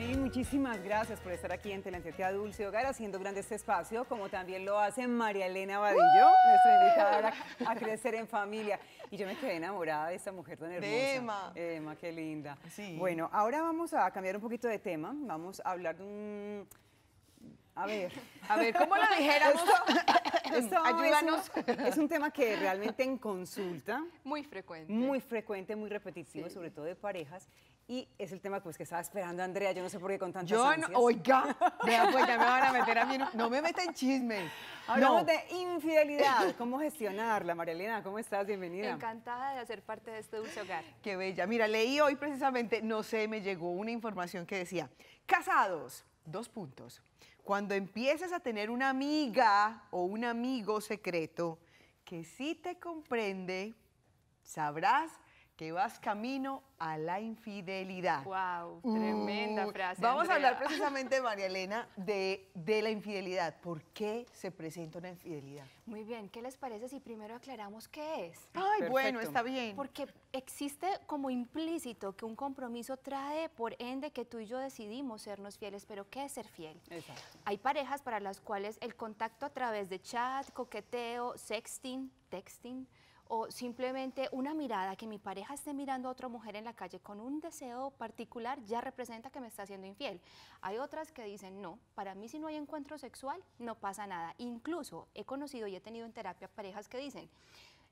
Dani, muchísimas gracias por estar aquí en Teleantioquia Dulce Hogar haciendo grande este espacio, como también lo hace María Elena Vadillo, nuestra invitada a, crecer en familia. Y yo me quedé enamorada de esta mujer tan hermosa. De Emma. Emma, qué linda. Bueno, ahora vamos a cambiar un poquito de tema. Vamos a hablar de un... A ver. A ver, ¿cómo lo dijéramos? Ayúdanos. Es un, tema que realmente en consulta... Muy frecuente. Muy frecuente, muy repetitivo, sobre todo de parejas. Y es el tema pues, que estaba esperando Andrea, yo no sé por qué con tantas Yo no, oiga, vea, pues ya me van a meter a mí, no me meten chisme. Hablamos de infidelidad, cómo gestionarla. María Elena, ¿cómo estás? Bienvenida. Encantada de hacer parte de este dulce hogar. Qué bella. Mira, leí hoy precisamente, no sé, me llegó una información que decía, casados, dos puntos. Cuando empieces a tener una amiga o un amigo secreto que sí te comprende, sabrás que vas camino a la infidelidad. ¡Wow! Tremenda frase. Vamos a hablar precisamente, María Elena, de, de, la infidelidad. ¿Por qué se presenta una infidelidad? Muy bien, ¿qué les parece si primero aclaramos qué es? Ay, bueno, está bien. Porque existe como implícito que un compromiso trae, por ende, que tú y yo decidimos sernos fieles. Pero ¿qué es ser fiel? Exacto. Hay parejas para las cuales el contacto a través de chat, coqueteo, sexting, texting, o simplemente una mirada, que mi pareja esté mirando a otra mujer en la calle con un deseo particular, ya representa que me está haciendo infiel. Hay otras que dicen, no, para mí si no hay encuentro sexual, no pasa nada. Incluso he conocido y he tenido en terapia parejas que dicen,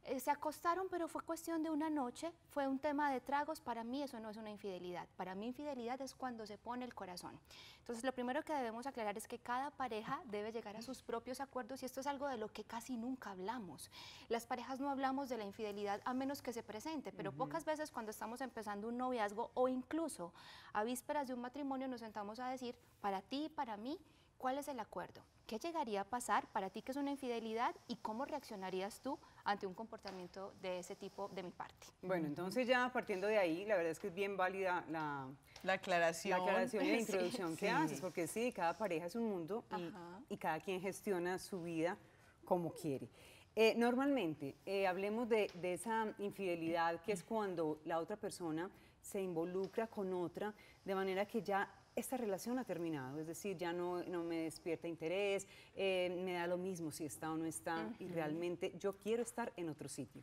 eh, se acostaron, pero fue cuestión de una noche, fue un tema de tragos, para mí eso no es una infidelidad. Para mí infidelidad es cuando se pone el corazón. Entonces, lo primero que debemos aclarar es que cada pareja debe llegar a sus propios acuerdos y esto es algo de lo que casi nunca hablamos. Las parejas no hablamos de la infidelidad a menos que se presente, pero pocas veces cuando estamos empezando un noviazgo o incluso a vísperas de un matrimonio nos sentamos a decir, para ti y para mí, ¿cuál es el acuerdo? ¿Qué llegaría a pasar para ti que es una infidelidad y cómo reaccionarías tú ante un comportamiento de ese tipo de mi parte? Bueno, entonces ya partiendo de ahí, la verdad es que es bien válida la, la aclaración, la aclaración y la introducción que haces, porque sí, cada pareja es un mundo y, cada quien gestiona su vida como quiere. Eh, normalmente, eh, hablemos de, de esa infidelidad que es cuando la otra persona se involucra con otra de manera que ya esta relación ha terminado, es decir, ya no, no me despierta interés, eh, me da lo mismo si está o no está, y realmente yo quiero estar en otro sitio.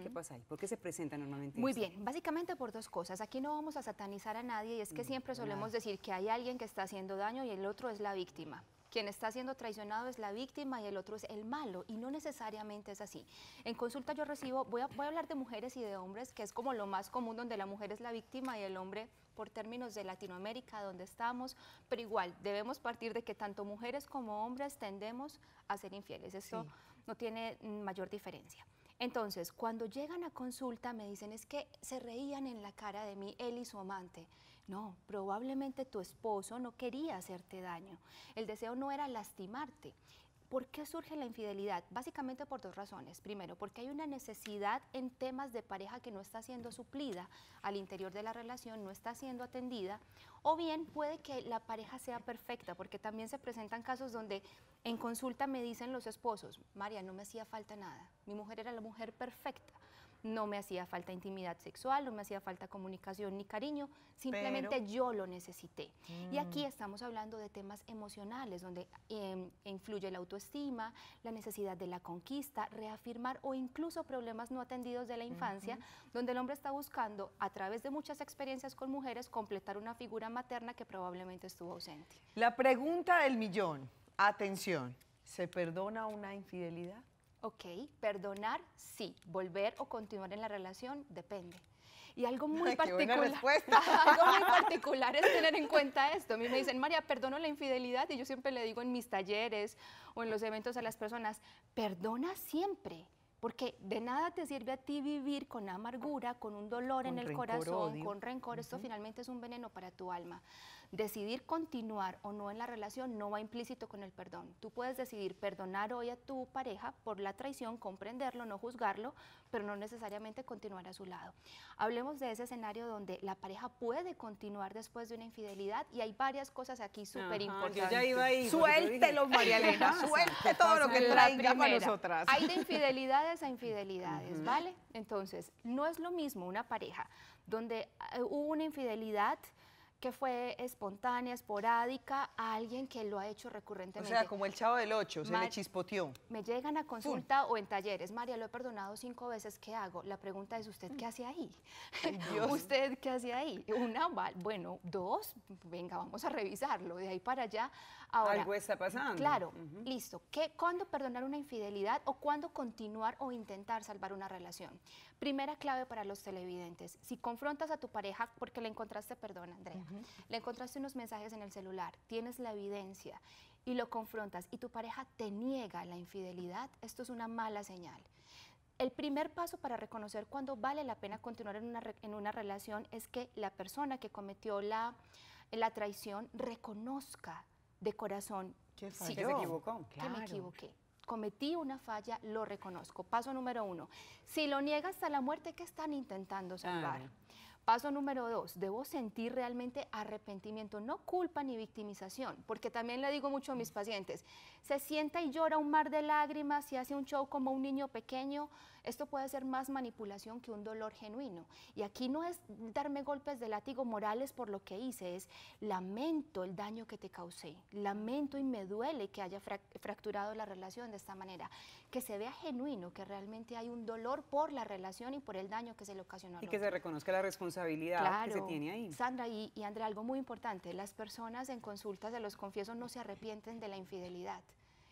¿Qué pasa ahí? ¿Por qué se presenta normalmente Muy bien, básicamente por dos cosas. Aquí no vamos a satanizar a nadie y es que mm, siempre solemos decir que hay alguien que está haciendo daño y el otro es la víctima quien está siendo traicionado es la víctima y el otro es el malo, y no necesariamente es así. En consulta yo recibo, voy a, voy a hablar de mujeres y de hombres, que es como lo más común, donde la mujer es la víctima y el hombre por términos de Latinoamérica, donde estamos, pero igual debemos partir de que tanto mujeres como hombres tendemos a ser infieles. Esto no tiene mayor diferencia. Entonces, cuando llegan a consulta me dicen es que se reían en la cara de mí él y su amante. No, probablemente tu esposo no quería hacerte daño. El deseo no era lastimarte. ¿Por qué surge la infidelidad? Básicamente por dos razones. Primero, porque hay una necesidad en temas de pareja que no está siendo suplida al interior de la relación, no está siendo atendida, o bien puede que la pareja sea perfecta, porque también se presentan casos donde en consulta me dicen los esposos, María, no me hacía falta nada, mi mujer era la mujer perfecta, no me hacía falta intimidad sexual, no me hacía falta comunicación ni cariño, simplemente yo lo necesité. Y aquí mm. estamos hablando de temas emocionales, donde em, influye la autoestima, la necesidad de la conquista, reafirmar o incluso problemas no atendidos de la infancia, donde el hombre está buscando, a través de muchas experiencias con mujeres, completar una figura materna que probablemente estuvo ausente. La pregunta del millón, atención, ¿se perdona una infidelidad? Ok, perdonar, sí. Volver o continuar en la relación, depende. Y algo muy particular. algo muy particular es tener en cuenta esto. A mí me dicen, María, perdono la infidelidad. Y yo siempre le digo en mis talleres o en los eventos a las personas, perdona siempre. Porque de nada te sirve a ti vivir con amargura, con un dolor en el corazón, con rencor. Esto finalmente es un veneno para tu alma. Decidir continuar o no en la relación no va implícito con el perdón. Tú puedes decidir perdonar hoy a tu pareja por la traición, comprenderlo, no juzgarlo, pero no necesariamente continuar a su lado. Hablemos de ese escenario donde la pareja puede continuar después de una infidelidad y hay varias cosas aquí súper importantes. ya iba ahí. Suéltelo, María Elena, suelte todo lo que traiga para nosotras. Hay de infidelidades a infidelidades, ¿vale? Entonces, no es lo mismo una pareja donde eh, hubo una infidelidad que fue espontánea, esporádica, a alguien que lo ha hecho recurrentemente. O sea, como el chavo del 8, se le chispoteó. Me llegan a consulta o en talleres, María, lo he perdonado cinco veces, ¿qué hago? La pregunta es, ¿usted qué hace ahí? ¿Usted qué hace ahí? Una, bueno, dos, venga, vamos a revisarlo, de ahí para allá. Ahora, Algo está pasando. Claro, listo. ¿Qué, ¿Cuándo perdonar una infidelidad o cuándo continuar o intentar salvar una relación? Primera clave para los televidentes, si confrontas a tu pareja porque le encontraste, perdón Andrea, le encontraste unos mensajes en el celular, tienes la evidencia y lo confrontas y tu pareja te niega la infidelidad, esto es una mala señal. El primer paso para reconocer cuándo vale la pena continuar en una, en una relación es que la persona que cometió la, la traición reconozca de corazón que se equivocó. Que me equivoqué cometí una falla, lo reconozco. Paso número uno, si lo niega hasta la muerte, ¿qué están intentando salvar? Paso número dos, debo sentir realmente arrepentimiento, no culpa ni victimización, porque también le digo mucho a mis pacientes, se sienta y llora un mar de lágrimas y hace un show como un niño pequeño, esto puede ser más manipulación que un dolor genuino. Y aquí no es darme golpes de látigo morales por lo que hice, es lamento el daño que te causé, lamento y me duele que haya fracturado la relación de esta manera, que se vea genuino, que realmente hay un dolor por la relación y por el daño que se le ocasionó. y que se reconozca la responsabilidad que se tiene ahí. Sandra y, y Andrea, algo muy importante, las personas en consultas, de los confieso, no se arrepienten de la infidelidad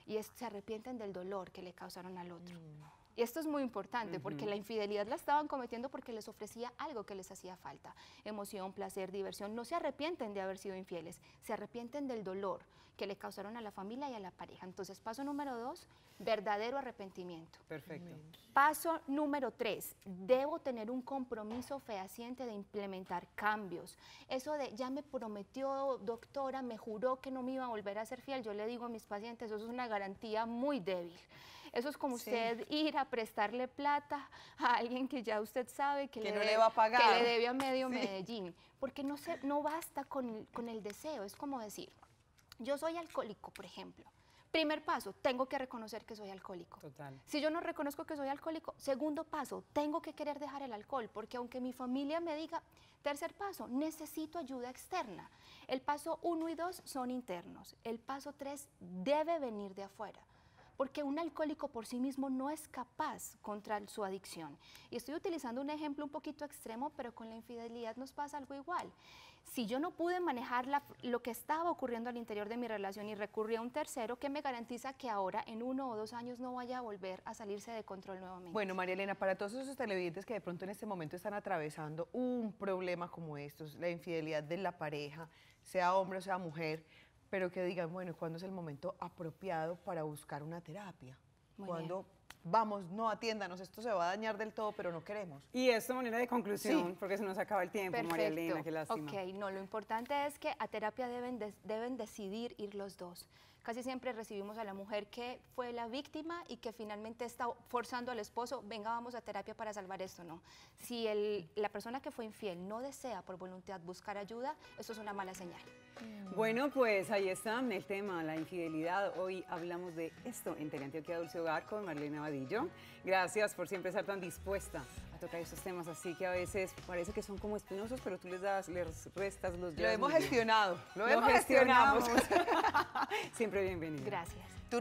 y se arrepienten del dolor que le causaron al otro. Mm. Y esto es muy importante porque la infidelidad la estaban cometiendo porque les ofrecía algo que les hacía falta, emoción, placer, diversión. No se arrepienten de haber sido infieles, se arrepienten del dolor que le causaron a la familia y a la pareja. Entonces, paso número dos, verdadero arrepentimiento. Perfecto. Paso número tres, debo tener un compromiso fehaciente de implementar cambios. Eso de, ya me prometió, doctora, me juró que no me iba a volver a ser fiel. Yo le digo a mis pacientes, eso es una garantía muy débil. Eso es como usted ir a prestarle plata a alguien que ya usted sabe que, le, no le va a pagar. Que le debe a medio Medellín. Porque no, se, no basta con, con el deseo. Es como decir, yo soy alcohólico, por ejemplo. Primer paso, tengo que reconocer que soy alcohólico. Total. Si yo no reconozco que soy alcohólico, segundo paso, tengo que querer dejar el alcohol, porque aunque mi familia me diga, tercer paso, necesito ayuda externa. El paso uno y dos son internos. El paso tres debe venir de afuera porque un alcohólico por sí mismo no es capaz contra su adicción. Y estoy utilizando un ejemplo un poquito extremo, pero con la infidelidad nos pasa algo igual. Si yo no pude manejar lo que estaba ocurriendo al interior de mi relación y recurrí a un tercero, ¿qué me garantiza que ahora, en uno o dos años, no vaya a volver a salirse de control nuevamente? Bueno, María Elena, para todos esos televidentes que de pronto en este momento están atravesando un problema como estos, la infidelidad de la pareja, sea hombre o sea mujer, pero que digan, bueno, ¿cuándo es el momento apropiado para buscar una terapia? cuando vamos, no atiéndanos, esto se va a dañar del todo, pero no queremos. Y esto manera de conclusión, porque se nos acaba el tiempo, María Elena, qué lástima. Ok, no, lo importante es que a terapia deben, deben decidir ir los dos. Casi siempre recibimos a la mujer que fue la víctima y que finalmente está forzando al esposo, venga, vamos a terapia para salvar esto, no. Si el, la persona que fue infiel no desea por voluntad buscar ayuda, eso es una mala señal. Bueno, pues ahí está el tema, la infidelidad. Hoy hablamos de esto en Teleantioquia Dulce Hogar con Marlene Vadillo. Gracias por siempre estar tan dispuesta tocar estos temas así que a veces parece que son como espinosos, pero tú les das, les restas los Lo hemos gestionado, lo, hemos gestionado. siempre bienvenido. Gracias. Tú